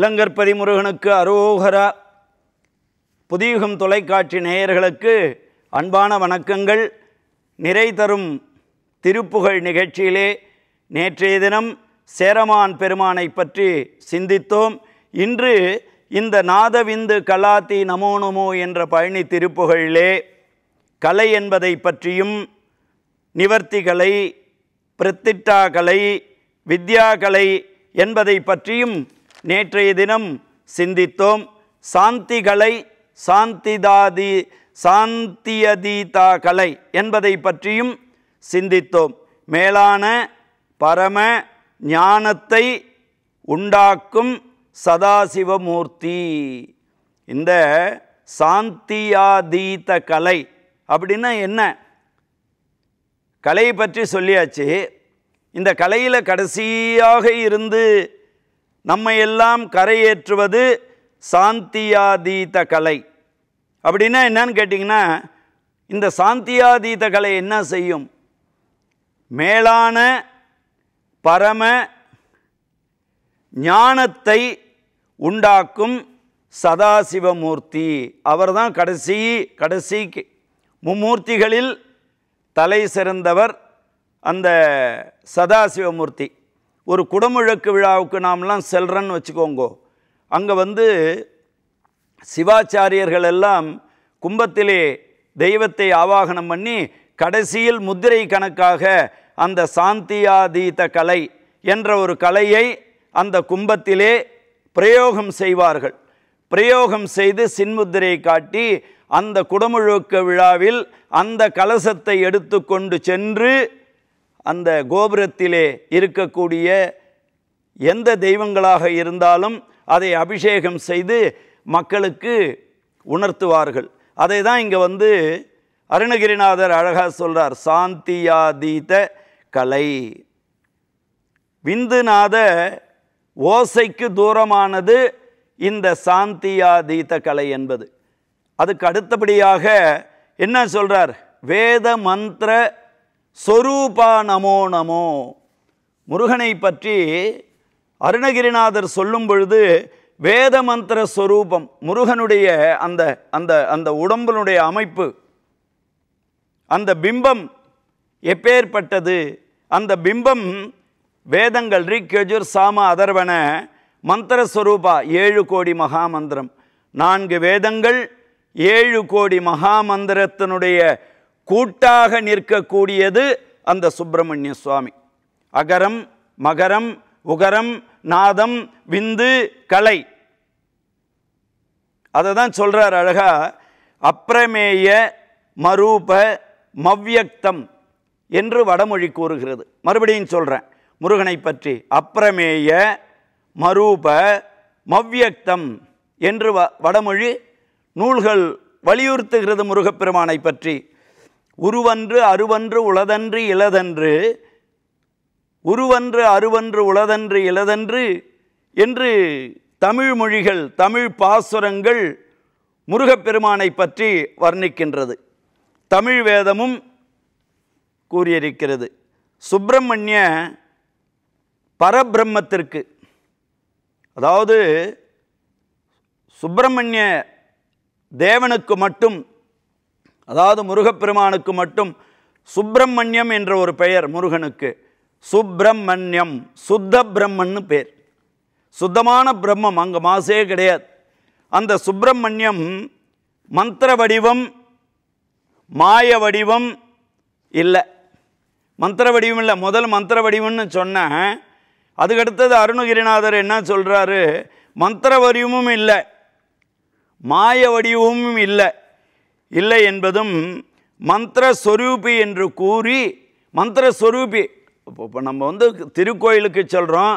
இளங்கற்பதி முருகனுக்கு அரோகரா. புதியுகம் தொலைக்காட்சி நேயர்களுக்கு அன்பான வணக்கங்கள். நிறை தரும் திருப்புகழ் நிகழ்ச்சியிலே நேற்றைய தினம் சேரமான் பெருமானை பற்றி சிந்தித்தோம். இன்று இந்த நாதவிந்து கலாத்தி நமோ நமோ என்ற பழனி திருப்புகழிலே கலை என்பதை பற்றியும் நிவர்த்தி கலை பிரத்திட்டா கலை வித்யா கலை என்பதை பற்றியும் நேற்றைய தினம் சிந்தித்தோம். சாந்திகளை சாந்திதாதி சாந்தியதீதா கலை என்பதை பற்றியும் சிந்தித்தோம். மேலான பரம ஞானத்தை உண்டாக்கும் சதாசிவமூர்த்தி. இந்த சாந்தியாதீத கலை அப்படின்னா என்ன? கலையை பற்றி சொல்லியாச்சு. இந்த கலையில் கடைசியாக இருந்து நம்மை எல்லாம் கரையேற்றுவது சாந்தியாதீத கலை. அப்படின்னா என்னன்னு கேட்டிங்கன்னா இந்த சாந்தியாதீத கலை என்ன செய்யும்? மேலான பரம ஞானத்தை உண்டாக்கும் சதாசிவமூர்த்தி. அவர்தான் கடைசி கடைசி மும்மூர்த்திகளில் தலை சிறந்தவர் அந்த சதாசிவமூர்த்தி. ஒரு குடமுழக்கு விழாவுக்கு நாம்லாம் செல்றன்னு வச்சுக்கோங்கோ. அங்கே வந்து சிவாச்சாரியர்கள் எல்லாம் கும்பத்திலே தெய்வத்தை ஆவாகனம் பண்ணி கடைசியில் முத்திரை கணக்காக அந்த சாந்தியாதீத கலை என்ற ஒரு கலையை அந்த கும்பத்திலே பிரயோகம் செய்வார்கள். பிரயோகம் செய்து சின்முத்திரை காட்டி அந்த குடமுழுக்க விழாவில் அந்த கலசத்தை எடுத்துக்கொண்டு சென்று அந்த கோபுரத்திலே இருக்கக்கூடிய எந்த தெய்வங்களாக இருந்தாலும் அதை அபிஷேகம் செய்து மக்களுக்கு உணர்த்துவார்கள். அதை தான் இங்கே வந்து அருணகிரிநாதர் அழகாக சொல்கிறார் சாந்தியாதீத கலை. விந்துநாத ஓசைக்கு தூரமானது இந்த சாந்தியாதீத கலை என்பது. அதுக்கு அடுத்தபடியாக என்ன சொல்கிறார் வேத மந்திர சொரூபா நமோ நமோ. முருகனை பற்றி அருணகிரிநாதர் சொல்லும் பொழுது வேத மந்திர சொரூபம் முருகனுடைய அந்த அந்த அந்த உடம்பினுடைய அமைப்பு அந்த பிம்பம் எப்பேற்பட்டது அந்த பிம்பம் வேதங்கள் ரிக் யஜுர் சாம அதர்வன மந்திர சொரூபா ஏழு கோடி மகாமந்திரம். நான்கு வேதங்கள் ஏழு கோடி மகாமந்திரத்தினுடைய கூட்டாக நிற்கக்கூடியது அந்த சுப்பிரமணிய சுவாமி. அகரம் மகரம் உகரம் நாதம் விந்து கலை. அதை தான் சொல்கிறார் அழகா அப்பிரமேய மரூப மவ்யக்தம் என்று வடமொழி கூறுகிறது. மறுபடியும் சொல்கிறேன் முருகனை பற்றி அப்பிரமேய மரூப மவ்யக்தம் என்று வ வடமொழி நூல்கள் வலியுறுத்துகிறது முருகப்பெருமானை பற்றி. உருவன்று அருவன்று உளதன்று இளதன்று உருவன்று அருவன்று உளதன்று இளதன்று என்று தமிழ் மொழிகள் தமிழ் பாசுரங்கள் முருகப்பெருமானை பற்றி வர்ணிக்கின்றது. தமிழ் வேதமும் கூறியிருக்கிறது. சுப்பிரமணிய பரபிரம்மத்திற்கு அதாவது சுப்பிரமணிய தேவனுக்கு மட்டும் அதாவது முருகப்பெருமானுக்கு மட்டும் சுப்பிரமணியம் என்ற ஒரு பெயர் முருகனுக்கு. சுப்பிரமணியம் சுத்த பிரம்மன்னு பேர். சுத்தமான பிரம்மம் அங்கே மாசே கிடையாது. அந்த சுப்பிரமணியம் மந்திர வடிவம் மாய வடிவம் இல்லை. மந்திர வடிவம் இல்லை. முதல் மந்திர வடிவம்னு சொன்னேன் அதுக்கடுத்தது அருணகிரிநாதர் என்ன சொல்கிறாரு மந்திர வடிவமும் இல்லை. மாய வடிவமும் இல்லை. இல்லை என்பதும் மந்திர சொரூபி என்று கூறி மந்திர சொரூபி இப்போ இப்போ நம்ம வந்து திருக்கோயிலுக்கு சொல்கிறோம்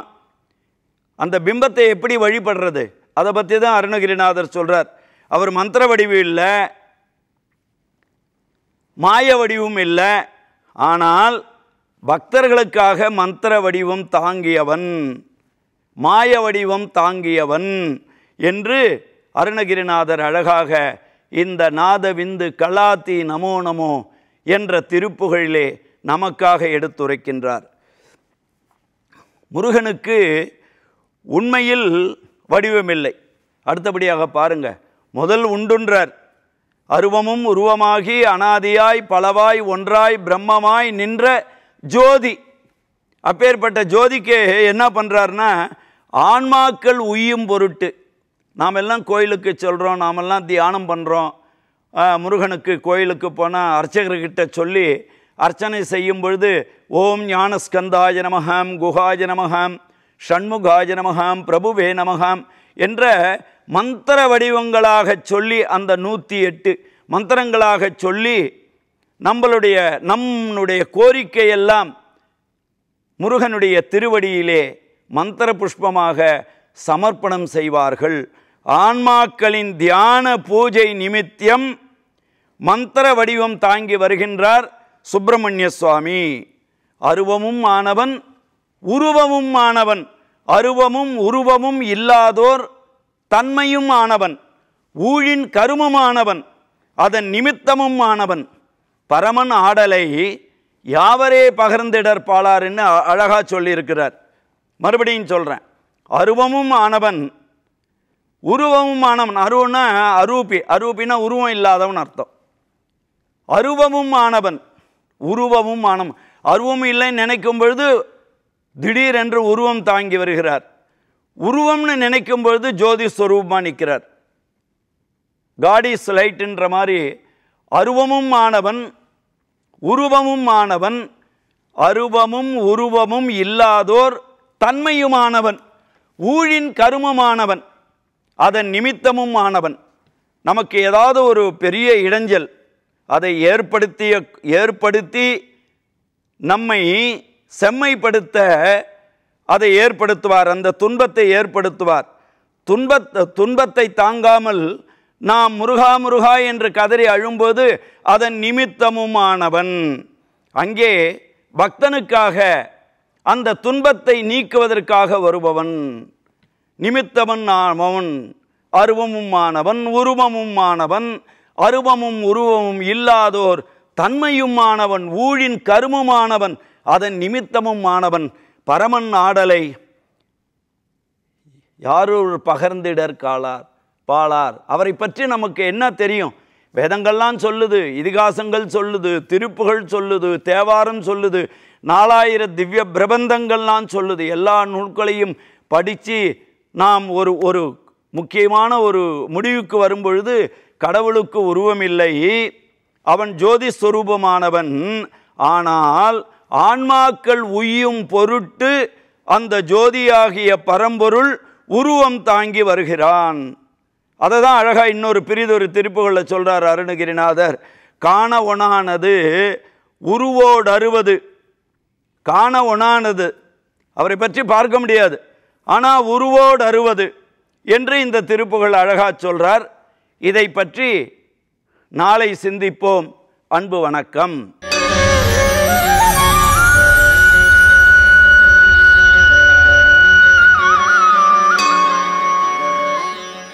அந்த பிம்பத்தை எப்படி வழிபடுறது? அதை பற்றி தான் அருணகிரிநாதர் சொல்கிறார் அவர் மந்திர வடிவு இல்லை. மாய வடிவும் இல்லை. ஆனால் பக்தர்களுக்காக மந்திர வடிவம் தாங்கியவன் மாய வடிவம் தாங்கியவன் என்று அருணகிரிநாதர் அழகாக இந்த நாதவிந்து கலாத்தி நமோ நமோ என்ற திருப்புகழிலே நமக்காக எடுத்துரைக்கின்றார். முருகனுக்கு உண்மையில் வடிவமில்லை. அடுத்தபடியாக பாருங்க. முதல் உண்டுன்றார். அருவமும் உருவமாகி அனாதியாய் பலவாய் ஒன்றாய் பிரம்மமாய் நின்ற ஜோதி. அப்பேற்பட்ட ஜோதிக்கு என்ன பண்ணுறாருன்னா ஆன்மாக்கள் உய்யும் பொருட்டு நாம் எல்லாம் கோயிலுக்கு சொல்கிறோம் நாமெல்லாம் தியானம் பண்ணுறோம் முருகனுக்கு கோயிலுக்கு போனால் அர்ச்சகர்கிட்ட சொல்லி அர்ச்சனை செய்யும் பொழுது ஓம் ஞானஸ்கந்தாய நமகாம் குஹாய நமகாம் ஷண்முகாய நமகாம் பிரபுவே நமகாம் என்ற மந்திர வடிவங்களாக சொல்லி அந்த நூற்றி எட்டு மந்திரங்களாக சொல்லி நம்மளுடைய நம்முடைய கோரிக்கையெல்லாம் முருகனுடைய திருவடியிலே மந்திர புஷ்பமாக சமர்ப்பணம் செய்வார்கள். ஆன்மாக்களின் தியான பூஜை நிமித்தியம் மந்திர வடிவம் தாங்கி வருகின்றார் சுப்பிரமணிய சுவாமி. அருவமும் ஆனவன் உருவமும் ஆனவன் அருவமும் உருவமும் இல்லாதோர் தன்மையும் ஆனவன் ஊழின் கருமமானவன் அதன் நிமித்தமும் ஆனவன். பரமன் ஆடலை யாவரே பகர்ந்திடர் பாலாருன்னு அ- அழகா சொல்லியிருக்கிறார். மறுபடியும் சொல்கிறேன் அருவமும் ஆனவன் உருவமும் அருவன்னா அரூபி அரூபினா உருவம் இல்லாதவன் அர்த்தம். அருவமும் ஆனவன் உருவமும் ஆனவன் அருவம் இல்லைன்னு நினைக்கும் பொழுது திடீரென்று உருவம் தாங்கி வருகிறார். உருவம்னு நினைக்கும் பொழுது ஜோதி ஸ்வரூபமாக நிற்கிறார். காடி ஸ்லைட்டுன்ற மாதிரி அருவமும் ஆனவன் உருவமும் ஆனவன் அருவமும் உருவமும் இல்லாதோர் தன்மையுமானவன் ஊழின் கருமமானவன். அதன் நிமித்தமும் ஆனவன். நமக்கு ஏதாவது ஒரு பெரிய இடைஞ்சல் அதை ஏற்படுத்திய ஏற்படுத்தி நம்மை செம்மைப்படுத்த அதை ஏற்படுத்துவார் அந்த துன்பத்தை ஏற்படுத்துவார். துன்பத் துன்பத்தை தாங்காமல் நாம் முருகா முருகா என்று கதறி அழும்போது அதன் நிமித்தமுமானவன் அங்கே பக்தனுக்காக அந்த துன்பத்தை நீக்குவதற்காக வருபவன். நிமித்தவன் ஆனவன் அருவமும் ஆனவன் உருவமும் ஆனவன் அருவமும் உருவமும் இல்லாதோர் தன்மையும் ஆனவன் ஊழின் கருமமானவன் அதன் நிமித்தமும் ஆனவன் பரமன் ஆடலை யாரொரு பகர்ந்திடர் காளார் பாளார் அவரை பற்றி நமக்கு என்ன தெரியும்? வேதங்கள்லாம் சொல்லுது இதிகாசங்கள் சொல்லுது திருப்புகள் சொல்லுது தேவாரம் சொல்லுது நாலாயிர திவ்ய பிரபந்தங்கள்லாம் சொல்லுது. எல்லா நூல்களையும் படித்து நாம் ஒரு ஒரு முக்கியமான ஒரு முடிவுக்கு வரும்பொழுது கடவுளுக்கு உருவமில்லை. அவன் ஜோதி ஸ்வரூபமானவன் ஆனால் ஆன்மாக்கள் உய்யும் பொருட்டு அந்த ஜோதியாகிய பரம்பொருள் உருவம் தாங்கி வருகிறான். அதை தான் அழகாக இன்னொரு பிரிதொரு திருப்புகளில் சொல்கிறார் அருணகிரிநாதர். காண ஒணானது உருவோடு அறுவது காண ஒணானது. அவரை பற்றி பார்க்க முடியாது. ஆனால் உருவோடு அறுவது என்று இந்த திருப்புகள் அழகா சொல்றார். இதை பற்றி நாளை சிந்திப்போம். அன்பு வணக்கம்.